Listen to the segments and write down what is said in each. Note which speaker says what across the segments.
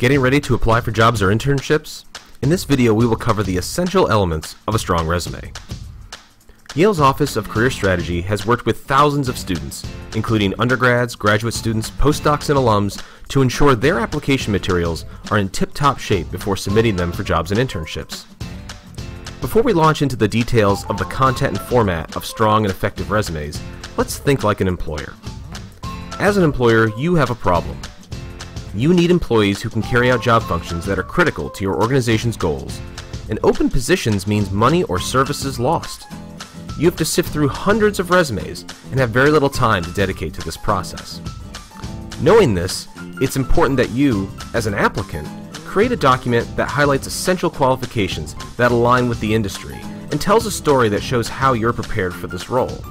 Speaker 1: Getting ready to apply for jobs or internships? In this video, we will cover the essential elements of a strong resume. Yale's Office of Career Strategy has worked with thousands of students, including undergrads, graduate students, postdocs, and alums, to ensure their application materials are in tip-top shape before submitting them for jobs and internships. Before we launch into the details of the content and format of strong and effective resumes, let's think like an employer. As an employer, you have a problem. You need employees who can carry out job functions that are critical to your organization's goals, and open positions means money or services lost. You have to sift through hundreds of resumes and have very little time to dedicate to this process. Knowing this, it's important that you, as an applicant, create a document that highlights essential qualifications that align with the industry and tells a story that shows how you're prepared for this role.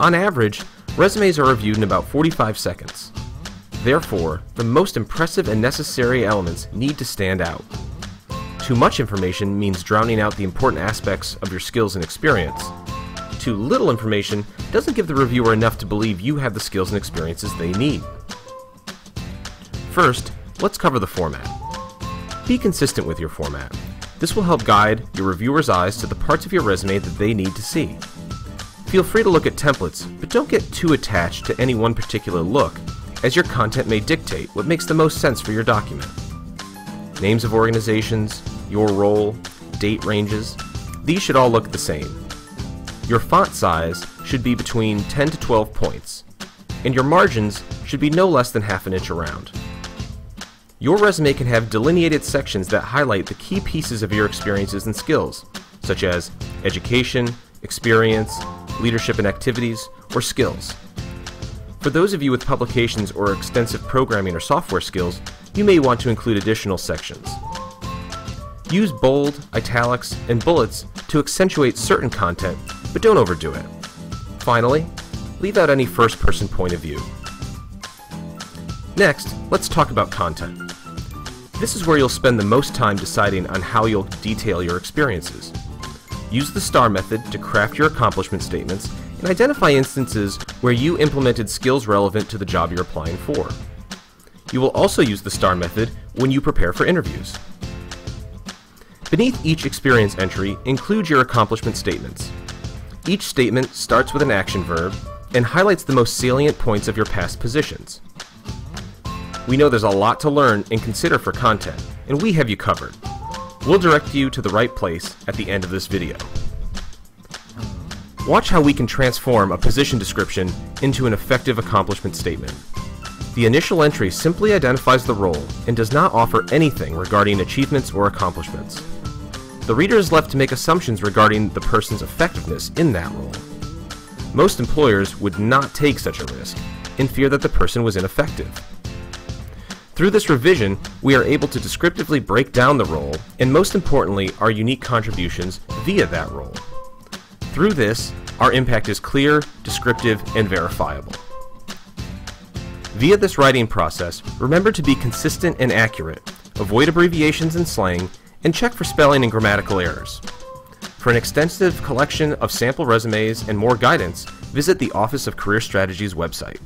Speaker 1: On average, resumes are reviewed in about 45 seconds. Therefore, the most impressive and necessary elements need to stand out. Too much information means drowning out the important aspects of your skills and experience. Too little information doesn't give the reviewer enough to believe you have the skills and experiences they need. First, let's cover the format. Be consistent with your format. This will help guide your reviewer's eyes to the parts of your resume that they need to see. Feel free to look at templates, but don't get too attached to any one particular look as your content may dictate what makes the most sense for your document. Names of organizations, your role, date ranges, these should all look the same. Your font size should be between 10 to 12 points, and your margins should be no less than half an inch around. Your resume can have delineated sections that highlight the key pieces of your experiences and skills, such as education, experience, leadership and activities, or skills. For those of you with publications or extensive programming or software skills, you may want to include additional sections. Use bold, italics, and bullets to accentuate certain content, but don't overdo it. Finally, leave out any first-person point of view. Next, let's talk about content. This is where you'll spend the most time deciding on how you'll detail your experiences. Use the STAR method to craft your accomplishment statements and identify instances where you implemented skills relevant to the job you're applying for. You will also use the STAR method when you prepare for interviews. Beneath each experience entry, include your accomplishment statements. Each statement starts with an action verb and highlights the most salient points of your past positions. We know there's a lot to learn and consider for content, and we have you covered. We'll direct you to the right place at the end of this video. Watch how we can transform a position description into an effective accomplishment statement. The initial entry simply identifies the role and does not offer anything regarding achievements or accomplishments. The reader is left to make assumptions regarding the person's effectiveness in that role. Most employers would not take such a risk in fear that the person was ineffective. Through this revision, we are able to descriptively break down the role and most importantly, our unique contributions via that role. Through this, our impact is clear, descriptive, and verifiable. Via this writing process, remember to be consistent and accurate, avoid abbreviations and slang, and check for spelling and grammatical errors. For an extensive collection of sample resumes and more guidance, visit the Office of Career Strategy's website.